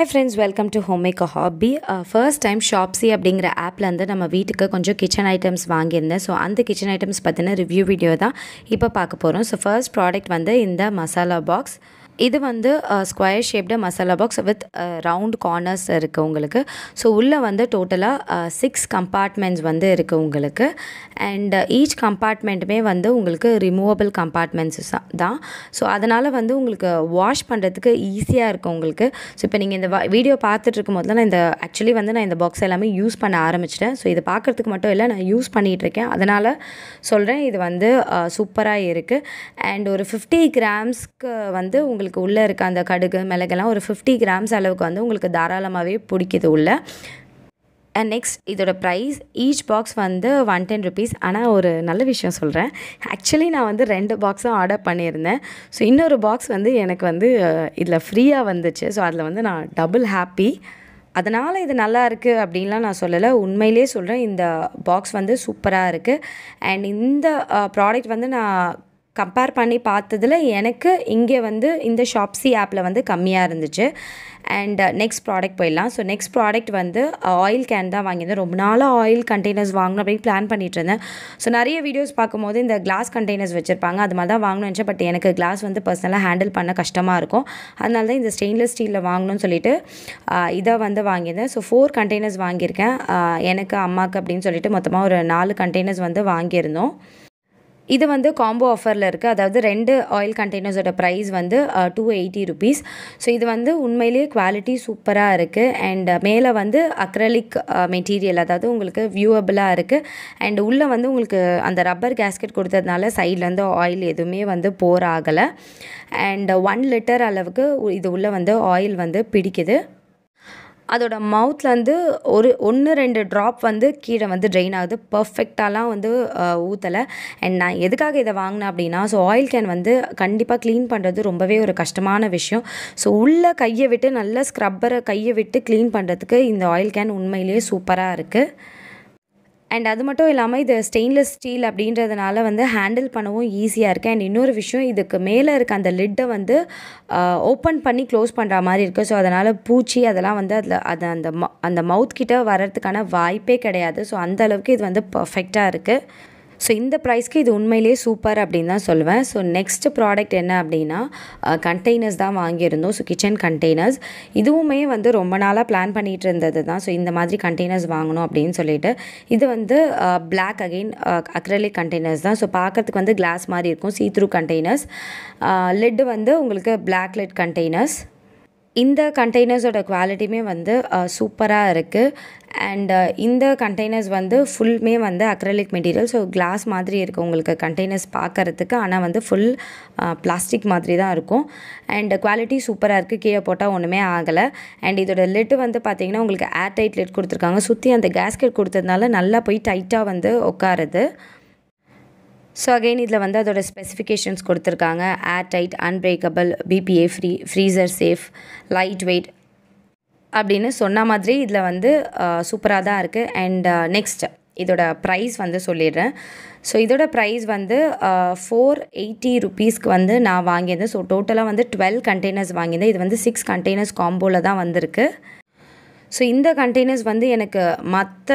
Hi friends welcome to home make hobby first time Shopsy அப்படிங்கிற ஆப்லேருந்து நம்ம வீட்டுக்கு கொஞ்சம் கிச்சன் ஐட்டம்ஸ் வாங்கியிருந்தேன். ஸோ அந்த கிச்சன் ஐட்டம்ஸ் பற்றின ரிவ்யூ வீடியோ தான் இப்போ பார்க்க போகிறோம் ஸோ ஃபர்ஸ்ட் ப்ராடக்ட் வந்து இந்த மசாலா பாக்ஸ் இது வந்து square shaped masala box with round corners இருக்குது உங்களுக்கு. ஸோ உள்ளே வந்து டோட்டலாக சிக்ஸ் கம்பார்ட்மெண்ட்ஸ் வந்து இருக்குது உங்களுக்கு. அண்ட் ஈச் கம்பார்ட்மெண்ட்டுமே வந்து உங்களுக்கு ரிமூவபிள் கம்பார்ட்மெண்ட்ஸ் தான். ஸோ அதனால் வந்து உங்களுக்கு வாஷ் பண்ணுறதுக்கு ஈஸியாக இருக்கும் உங்களுக்கு. ஸோ இப்போ நீங்கள் இந்த வீடியோ பார்த்துட்டு இருக்கும் நான் இந்த ஆக்சுவலி வந்து நான் இந்த பாக்ஸ் எல்லாமே யூஸ் பண்ண ஆரம்பிச்சிட்டேன். ஸோ இது பார்க்குறதுக்கு மட்டும் இல்லை நான் யூஸ் பண்ணிகிட்ருக்கேன் அதனால் சொல்கிறேன் இது வந்து சூப்பராக இருக்குது அண்ட் ஒரு ஃபிஃப்டி கிராம்ஸ்க்கு வந்து உங்களுக்கு உள்ளே இருக்க அந்த கடுகு மிளகெல்லாம் ஒரு ஃபிஃப்டி கிராம்ஸ் அளவுக்கு வந்து உங்களுக்கு தாராளமாகவே பிடிக்குது உள்ளே. அண்ட் நெக்ஸ்ட் இதோட ப்ரைஸ் ஈச் பாக்ஸ் வந்து ஒன் டென் ருபீஸ் ஆனால் ஒரு நல்ல விஷயம் சொல்கிறேன் ஆக்சுவலி நான் வந்து ரெண்டு பாக்ஸும் ஆர்டர் பண்ணியிருந்தேன். ஸோ இன்னொரு பாக்ஸ் வந்து எனக்கு வந்து இதில் ஃப்ரீயாக வந்துச்சு. ஸோ அதில் வந்து நான் டபுள் ஹாப்பி அதனால் இது நல்லா இருக்குது அப்படின்லாம் நான் சொல்லலை. உண்மையிலே சொல்கிறேன் இந்த பாக்ஸ் வந்து சூப்பராக இருக்குது அண்ட் இந்த ப்ராடக்ட் வந்து நான் கம்பேர் பண்ணி பார்த்ததில் எனக்கு இங்கே வந்து இந்த ஷாப்ஸி ஆப்பில் வந்து கம்மியாக இருந்துச்சு. அண்ட் நெக்ஸ்ட் ப்ராடக்ட் போயிடலாம். ஸோ நெக்ஸ்ட் ப்ராடக்ட் வந்து uh, ஆயில் கேன் தான் வாங்கியிருந்தேன். ரொம்ப நாளாக ஆயில் கண்டெய்னர்ஸ் வாங்கணும் அப்படின்னு பிளான் பண்ணிட்டு இருந்தேன். ஸோ நிறைய வீடியோஸ் பார்க்கும்போது இந்த கிளாஸ் கண்டெய்னர்ஸ் வச்சுருப்பாங்க. அது மாதிரி தான் வாங்கணும்னு பட் எனக்கு கிளாஸ் வந்து பர்சனலாக ஹேண்டில் பண்ண கஷ்டமாக இருக்கும். அதனால தான் இந்த ஸ்டெயின்லெஸ் ஸ்டீலில் வாங்கணும்னு சொல்லிட்டு uh, இதை வந்து வாங்கியிருந்தேன். ஸோ ஃபோர் கண்டெய்னர்ஸ் வாங்கியிருக்கேன். Uh, எனக்கு அம்மாவுக்கு அப்படின்னு சொல்லிட்டு மொத்தமாக ஒரு நாலு கண்டெய்னர்ஸ் வந்து வாங்கியிருந்தோம். இது வந்து காம்போ ஆஃபரில் இருக்குது அதாவது ரெண்டு ஆயில் கண்டெய்னர்ஸோட ப்ரைஸ் வந்து டூ எயிட்டி ருபீஸ் ஸோ இது வந்து உண்மையிலேயே குவாலிட்டி சூப்பராக இருக்குது அண்ட் மேலே வந்து அக்ரலிக் மெட்டீரியல் அதாவது உங்களுக்கு வியூவபிளாக இருக்குது அண்ட் உள்ளே வந்து உங்களுக்கு அந்த ரப்பர் கேஸ்கெட் கொடுத்ததுனால சைட்லேருந்து ஆயில் எதுவுமே வந்து போர் ஆகலை. அண்ட் ஒன் லிட்டர் அளவுக்கு இது உள்ளே வந்து ஆயில் வந்து பிடிக்குது. அதோட மவுத்லேருந்து ஒரு ஒன்று ரெண்டு ட்ராப் வந்து கீழே வந்து ட்ரெயின் ஆகுது. பர்ஃபெக்டாலாம் வந்து ஊற்றலை அண்ட் நான் எதுக்காக இதை வாங்கினேன் அப்படின்னா ஸோ ஆயில் கேன் வந்து கண்டிப்பாக க்ளீன் பண்ணுறது ரொம்பவே ஒரு கஷ்டமான விஷயம். ஸோ உள்ளே கையை விட்டு நல்லா ஸ்க்ரப்பரை கையை விட்டு க்ளீன் பண்ணுறதுக்கு இந்த ஆயில் கேன் உண்மையிலேயே சூப்பராக இருக்குது அண்ட் அது மட்டும் இல்லாமல் இது ஸ்டெயின்லெஸ் ஸ்டீல் அப்படின்றதுனால வந்து ஹேண்டில் பண்ணவும் ஈஸியாக இருக்குது அண்ட் இன்னொரு விஷயம் இதுக்கு மேலே இருக்க அந்த லிட்டை வந்து ஓப்பன் பண்ணி க்ளோஸ் பண்ணுற மாதிரி இருக்குது ஸோ அதனால் பூச்சி அதெல்லாம் வந்து அதில் அது அந்த அந்த மவுத் கிட்ட வர்றதுக்கான வாய்ப்பே கிடையாது. ஸோ அந்த அளவுக்கு இது வந்து பர்ஃபெக்டாக இருக்குது ஸோ இந்த ப்ரைஸ்க்கு இது உண்மையிலே சூப்பர் அப்படின்னு தான் சொல்லுவேன். ஸோ நெக்ஸ்ட் ப்ராடக்ட் என்ன அப்படின்னா கண்டெய்னர்ஸ் தான் வாங்கியிருந்தோம். ஸோ கிச்சன் கண்டெய்னர்ஸ் இதுவுமே வந்து ரொம்ப நாளாக பிளான் பண்ணிகிட்டு இருந்தது தான். ஸோ இந்த மாதிரி கண்டெய்னர்ஸ் வாங்கணும் அப்படின்னு சொல்லிட்டு. இது வந்து பிளாக் அகெயின் அக்ரலிக் கண்டெய்னர்ஸ் தான். ஸோ பார்க்குறதுக்கு வந்து கிளாஸ் மாதிரி இருக்கும். சீ த்ரூ கண்டெய்னர்ஸ் லெட்டு வந்து உங்களுக்கு பிளாக் லெட் கண்டெய்னர்ஸ் இந்த கண்டெய்னர்ஸோட குவாலிட்டியுமே வந்து சூப்பராக இருக்குது அண்ட் இந்த கண்டெய்னர்ஸ் வந்து ஃபுல்லுமே வந்து அக்ரலிக் மெட்டீரியல் ஸோ கிளாஸ் மாதிரி இருக்குது உங்களுக்கு கண்டெய்னர்ஸ் பார்க்குறதுக்கு ஆனால் வந்து ஃபுல் பிளாஸ்டிக் மாதிரி தான் இருக்கும். அண்ட் குவாலிட்டி சூப்பராக இருக்குது கீழே போட்டால் ஒன்றுமே ஆகலை. அண்ட் இதோட லிட்டு வந்து பார்த்திங்கன்னா உங்களுக்கு ஏர் டைட் லிட் கொடுத்துருக்காங்க. சுற்றி அந்த கேஸ்கெட் கொடுத்ததுனால நல்லா போய் டைட்டாக வந்து உட்காருது. ஸோ அகெயின் இதில் வந்து அதோட ஸ்பெசிஃபிகேஷன்ஸ் கொடுத்துருக்காங்க. Air tight unbreakable BPA free freezer safe light weight அப்படின்னு சொன்ன மாதிரி இதில் வந்து சூப்பராக தான் இருக்குது அண்ட் நெக்ஸ்ட் இதோட ப்ரைஸ் வந்து சொல்லிடுறேன். ஸோ இதோட ப்ரைஸ் வந்து ஃபோர் எயிட்டி ருபீஸ்க்கு வந்து நான் வாங்கியிருந்தேன். ஸோ டோட்டலாக வந்து டுவெல் கண்டெய்னர்ஸ் வாங்கியிருந்தேன். இது வந்து சிக்ஸ் கண்டெய்னர்ஸ் காம்போவில் தான் வந்திருக்கு. ஸோ இந்த கண்டெய்னர்ஸ் வந்து எனக்கு மற்ற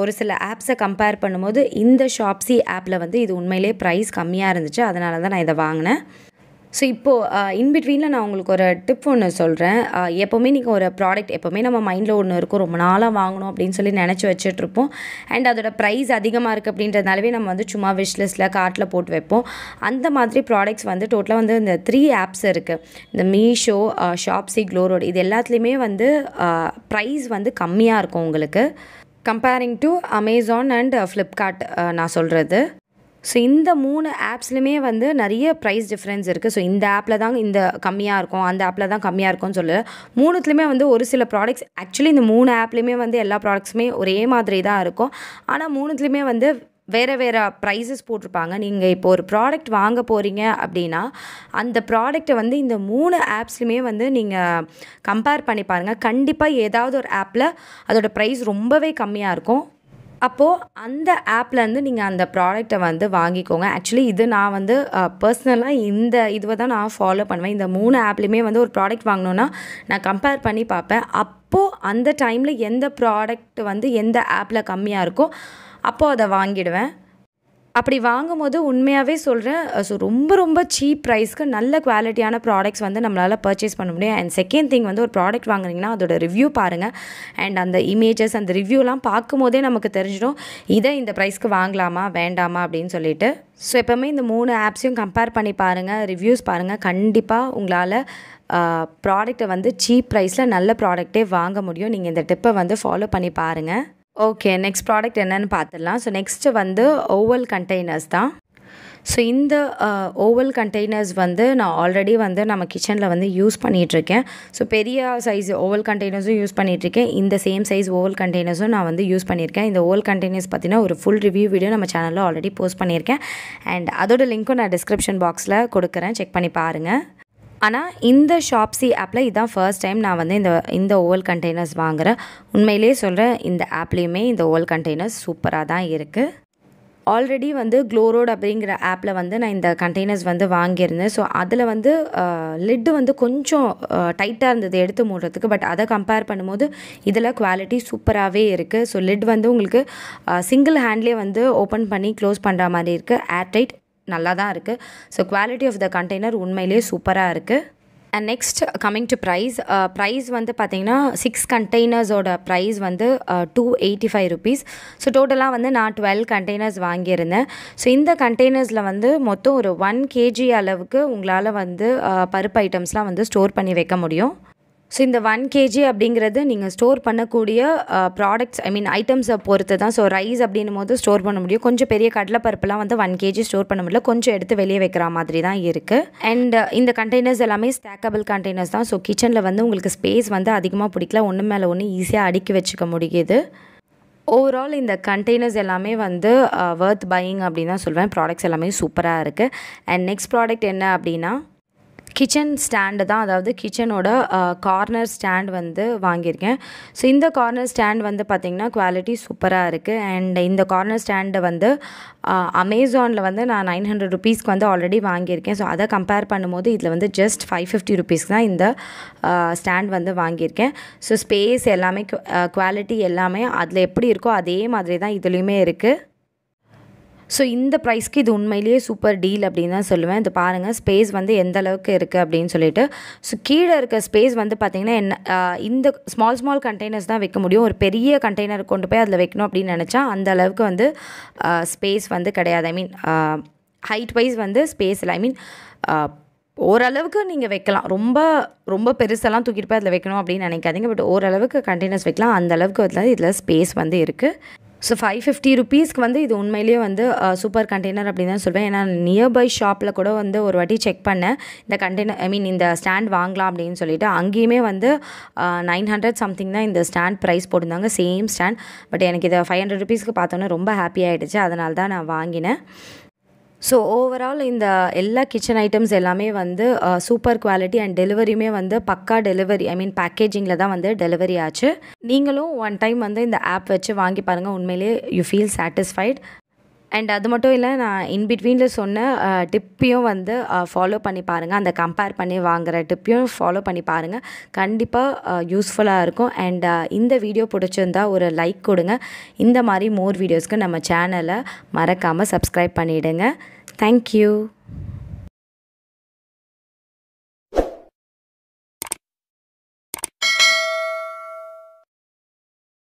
ஒரு சில ஆப்ஸை கம்பேர் பண்ணும்போது இந்த ஷாப்ஸி ஆப்பில் வந்து இது உண்மையிலே ப்ரைஸ் கம்மியாக இருந்துச்சு. அதனால தான் நான் இதை வாங்கினேன். ஸோ இப்போது இன்பிட்வீனில் நான் உங்களுக்கு ஒரு டிப் ஒன்று சொல்கிறேன் uh, எப்போவுமே நீங்கள் ஒரு ப்ராடக்ட் எப்போவுமே நம்ம மைண்டில் ஒன்று இருக்கும் ரொம்ப நாளாக வாங்கணும் அப்படின்னு சொல்லி நினச்சி வச்சுட்ருப்போம் அண்ட் அதோட ப்ரைஸ் அதிகமாக இருக்குது அப்படின்றதுனாலவே நம்ம வந்து சும்மா விஷ்லிஸ்ட்டில் கார்ட்டில் போட்டு வைப்போம். அந்த மாதிரி ப்ராடக்ட்ஸ் வந்து டோட்டலாக வந்து இந்த த்ரீ ஆப்ஸ் இருக்குது இந்த மீஷோ ஷாப்ஸி க்ளோரோட் இது எல்லாத்துலேயுமே வந்து uh, ப்ரைஸ் வந்து கம்மியாக இருக்கும் உங்களுக்கு. Comparing to Amazon and Flipkart நான் சொல்கிறது ஸோ இந்த மூணு ஆப்ஸ்லையுமே வந்து நிறைய ப்ரைஸ் டிஃப்ரென்ஸ் இருக்குது ஸோ இந்த ஆப்பில் தான் இந்த கம்மியாக இருக்கும் அந்த ஆப்பில் தான் கம்மியாக இருக்கும்னு சொல்லலை மூணுத்துலேயுமே வந்து ஒரு சில ப்ராடக்ட்ஸ் ஆக்சுவலி இந்த மூணு ஆப்லேயுமே வந்து எல்லா ப்ராடக்ட்ஸுமே ஒரே மாதிரி தான் இருக்கும். ஆனால் மூணுத்துலேயுமே வந்து வேறு வேறு ப்ரைஸஸ் போட்டிருப்பாங்க. நீங்கள் இப்போ ஒரு ப்ராடக்ட் வாங்க போகிறீங்க அப்படின்னா அந்த ப்ராடக்ட்டை வந்து இந்த மூணு ஆப்ஸ்லையுமே வந்து நீங்கள் கம்பேர் பண்ணி பாருங்கள் கண்டிப்பாக ஏதாவது ஒரு ஆப்பில் அதோடய ப்ரைஸ் ரொம்பவே கம்மியாக இருக்கும். அப்போது அந்த ஆப்லேருந்து நீங்கள் அந்த ப்ராடக்ட்டை வந்து வாங்கிக்கோங்க. ஆக்சுவலி இது நான் வந்து பர்சனலாக இந்த இதுவை தான் நான் ஃபாலோ பண்ணுவேன். இந்த மூணு ஆப்லேயுமே வந்து ஒரு ப்ராடக்ட் வாங்கினோன்னா நான் கம்பேர் பண்ணி பார்ப்பேன். அப்போது அந்த டைமில் எந்த ப்ராடக்ட் வந்து எந்த ஆப்பில் கம்மியாக இருக்கோ அப்போது அதை வாங்கிடுவேன். அப்படி வாங்கும்போது உண்மையாகவே சொல்கிறேன் ஸோ ரொம்ப ரொம்ப சீப் ப்ரைஸ்க்கு நல்ல குவாலிட்டியான ப்ராடக்ட்ஸ் வந்து நம்மளால் பர்ச்சேஸ் பண்ண முடியும். அண்ட் செகண்ட் திங் வந்து ஒரு ப்ராடக்ட் வாங்குறீங்கன்னா அதோட ரிவ்யூ பாருங்கள் அண்ட் அந்த இமேஜஸ் அந்த ரிவ்யூலாம் பார்க்கும்போதே நமக்கு தெரிஞ்சிடும் இதை இந்த ப்ரைஸ்க்கு வாங்கலாமா வேண்டாமா அப்படின்னு சொல்லிட்டு. ஸோ எப்போவுமே இந்த மூணு ஆப்ஸையும் கம்பேர் பண்ணி பாருங்கள் ரிவ்யூஸ் பாருங்கள் கண்டிப்பாக உங்களால் ப்ராடக்ட்டை வந்து சீப் ப்ரைஸில் நல்ல ப்ராடக்ட்டே வாங்க முடியும். நீங்கள் இந்த டிப்பை வந்து ஃபாலோ பண்ணி பாருங்கள் ஓகே நெக்ஸ்ட் ப்ராடக்ட் என்னென்னு பார்த்துடலாம். ஸோ நெக்ஸ்ட்டு வந்து ஓவல் கண்டெய்னர்ஸ் தான். ஸோ இந்த ஓவல் கண்டெய்னர்ஸ் வந்து நான் ஆல்ரெடி வந்து நம்ம கிச்சனில் வந்து யூஸ் பண்ணிகிட்ருக்கேன் ஸோ பெரிய சைஸ் ஓவல் கண்டெய்னர்ஸும் யூஸ் பண்ணிகிட்ருக்கேன் இந்த சேம் சைஸ் ஓவல் கண்டெய்னர்ஸும் நான் வந்து யூஸ் பண்ணியிருக்கேன். இந்த ஓவல் கண்டெய்னர்ஸ் பார்த்தீங்கன்னா ஒரு ஃபுல் ரிவ்யூ வீடியோ நம்ம சேனலில் ஆல்ரெடி போஸ்ட் பண்ணியிருக்கேன். அண்ட் அதோட லிங்க்கும் நான் டிஸ்கிரிப்ஷன் பாக்ஸில் கொடுக்குறேன். செக் பண்ணி பாருங்கள் ஆனால் இந்த ஷாப்ஸி ஆப்பில் இதுதான் ஃபர்ஸ்ட் டைம் நான் வந்து இந்த இந்த ஓவல் கண்டெய்னர்ஸ் வாங்குகிறேன் உண்மையிலே சொல்கிறேன் இந்த ஆப்லேயுமே இந்த ஓவல் கண்டெய்னர்ஸ் சூப்பராக தான் இருக்குது ஆல்ரெடி வந்து க்ளோரோட் அப்படிங்கிற ஆப்பில் வந்து நான் இந்த கண்டெய்னர்ஸ் வந்து வாங்கியிருந்தேன். ஸோ அதில் வந்து லிட்டு வந்து கொஞ்சம் டைட்டாக இருந்தது எடுத்து மூடுறதுக்கு. பட் அதை கம்பேர் பண்ணும்போது இதில் குவாலிட்டி சூப்பராகவே இருக்குது ஸோ லிட் வந்து உங்களுக்கு சிங்கிள் ஹேண்ட்லேயே வந்து ஓப்பன் பண்ணி க்ளோஸ் பண்ணுற மாதிரி இருக்குது ஏர்டைட் நல்லா தான் இருக்குது so quality of the container உண்மையிலேயே சூப்பராக இருக்குது and next coming to price price வந்து பார்த்திங்கன்னா சிக்ஸ் கண்டெய்னர்ஸோட ப்ரைஸ் வந்து two eighty five rupees so டோட்டலாக வந்து நான் டுவெல் கண்டெய்னர்ஸ் வாங்கியிருந்தேன். ஸோ இந்த கண்டெய்னர்ஸில் வந்து மொத்தம் ஒரு ஒன் கேஜி அளவுக்கு உங்களால் வந்து uh, பருப்பு ஐட்டம்ஸ்லாம் வந்து ஸ்டோர் பண்ணி வைக்க முடியும். ஸோ இந்த ஒன் கேஜி அப்படிங்கிறது நீங்கள் ஸ்டோர் பண்ணக்கூடிய ப்ராடக்ட்ஸ் ஐ மீன் ஐட்டம்ஸை பொறுத்து தான். ஸோ ரைஸ் அப்படின்னும் போது ஸ்டோர் பண்ண முடியும். கொஞ்சம் பெரிய கடலைப்பருப்புலாம் வந்து ஒன் கேஜி ஸ்டோர் பண்ண முடியல. கொஞ்சம் எடுத்து வெளியே வைக்கிற மாதிரி தான் இருக்குது அண்ட் uh, இந்த கண்டெய்னர்ஸ் எல்லாமே ஸ்டாக்கபிள் கண்டெய்னர்ஸ் தான். ஸோ கிச்சனில் வந்து உங்களுக்கு ஸ்பேஸ் வந்து அதிகமாக பிடிக்கல. ஒன்று மேலே ஒன்று ஈஸியாக அடுக்கி வச்சுக்க முடியுது. ஓவரால் இந்த கண்டெய்னர்ஸ் எல்லாமே வந்து uh, ஒர்த் பையிங் அப்படின்னு தான் சொல்வேன். ப்ராடக்ட்ஸ் எல்லாமே சூப்பராக இருக்குது அண்ட் நெக்ஸ்ட் ப்ராடக்ட் என்ன அப்படின்னா கிச்சன் ஸ்டாண்டு தான் அதாவது கிச்சனோட கார்னர் ஸ்டாண்ட் வந்து வாங்கியிருக்கேன். ஸோ இந்த கார்னர் ஸ்டாண்ட் வந்து பார்த்திங்கன்னா குவாலிட்டி சூப்பராக இருக்குது அண்ட் இந்த கார்னர் ஸ்டாண்டு வந்து அமேசானில் வந்து நான் நைன் ஹண்ட்ரட் ருபீஸ்க்கு வந்து ஆல்ரெடி வாங்கியிருக்கேன். ஸோ அதை கம்பேர் பண்ணும்போது இதில் வந்து ஜஸ்ட் ஃபைவ் ஃபிஃப்டி ருபீஸ்க்கு தான் இந்த ஸ்டாண்ட் வந்து வாங்கியிருக்கேன். ஸோ ஸ்பேஸ் எல்லாமே குவாலிட்டி எல்லாமே அதில் எப்படி இருக்கோ அதே மாதிரி தான் இதுலேயுமே இருக்குது ஸோ இந்த ப்ரைஸ்க்கு இது உண்மையிலேயே சூப்பர் டீல் அப்படின்னு தான் சொல்லுவேன். இது பாருங்கள் ஸ்பேஸ் வந்து எந்த அளவுக்கு இருக்குது அப்படின்னு சொல்லிட்டு. ஸோ கீழே இருக்க ஸ்பேஸ் வந்து பார்த்திங்கன்னா என்ன இந்த ஸ்மால் ஸ்மால் கண்டெய்னர்ஸ் தான் வைக்க முடியும். ஒரு பெரிய கண்டெய்னர் கொண்டு போய் அதில் வைக்கணும் அப்படின்னு நினச்சா அந்த அளவுக்கு வந்து ஸ்பேஸ் வந்து கிடையாது. ஐ மீன் ஹைட் வைஸ் வந்து ஸ்பேஸ் ஐ மீன் ஓரளவுக்கு நீங்கள் வைக்கலாம். ரொம்ப ரொம்ப பெருசெல்லாம் தூக்கிட்டு போய் அதில் வைக்கணும் அப்படின்னு நினைக்காதீங்க. பட் ஓரளவுக்கு கண்டெய்னர்ஸ் வைக்கலாம். அந்த அளவுக்கு வந்து இதில் ஸ்பேஸ் வந்து இருக்குது ஸோ ஃபைவ் ஃபிஃப்டி ருபீஸ்க்கு வந்து இது உண்மையிலேயே வந்து சூப்பர் கண்டெய்னர் அப்படின்னு தான் சொல்வேன். ஏன்னா நியர்பை ஷாப்பில் கூட வந்து ஒரு வாட்டி செக் பண்ணேன். இந்த கண்டெய்னர் ஐ மீன் இந்த ஸ்டாண்ட் வாங்கலாம் அப்படின்னு சொல்லிட்டு அங்கேயுமே வந்து நைன் ஹண்ட்ரட் சம்திங் தான் இந்த ஸ்டாண்ட் ப்ரைஸ் போட்டிருந்தாங்க. சேம் ஸ்டாண்ட் பட் எனக்கு இதை ஃபைவ் ஹண்ட்ரட் ருபீஸ்க்கு பார்த்தோன்னே ரொம்ப ஹாப்பி ஆகிடுச்சு அதனால தான் நான் வாங்கினேன். ஸோ ஓவரால் இந்த எல்லா கிச்சன் ஐட்டம்ஸ் எல்லாமே வந்து சூப்பர் குவாலிட்டி அண்ட் டெலிவரியுமே வந்து பக்கா டெலிவரி ஐ மீன் பேக்கேஜிங்கில் தான் வந்து டெலிவரி ஆச்சு. நீங்களும் ஒன் டைம் வந்து இந்த ஆப் வச்சு வாங்கி பாருங்கள் உண்மையிலே யூ ஃபீல் சாட்டிஸ்ஃபைட் அண்ட் அது மட்டும் இல்லை நான் இன்பிட்வீனில் சொன்ன டிப்பையும் வந்து ஃபாலோ பண்ணி பாருங்கள் அந்த கம்பேர் பண்ணி வாங்குகிற டிப்பையும் ஃபாலோ பண்ணி பாருங்கள் கண்டிப்பாக யூஸ்ஃபுல்லாக இருக்கும். அண்ட் இந்த வீடியோ பிடிச்சிருந்தா ஒரு லைக் கொடுங்க. இந்த மாதிரி மோர் வீடியோஸ்க்கு நம்ம சேனலை மறக்காமல் சப்ஸ்கிரைப் பண்ணிவிடுங்க தேங்க்யூ